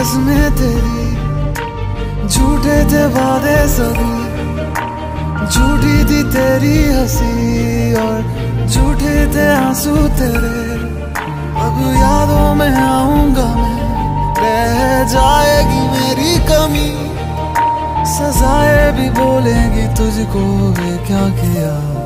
कसमें तेरी। झूठे थे वादे सभी। झूठी थी तेरी हँसी और झूठे थे आँसू तेरे। अब यादों में आऊँगा मैं। रह जाएगी मेरी कमी। सजाए भी बोलेंगी तुझको वे क्या किया।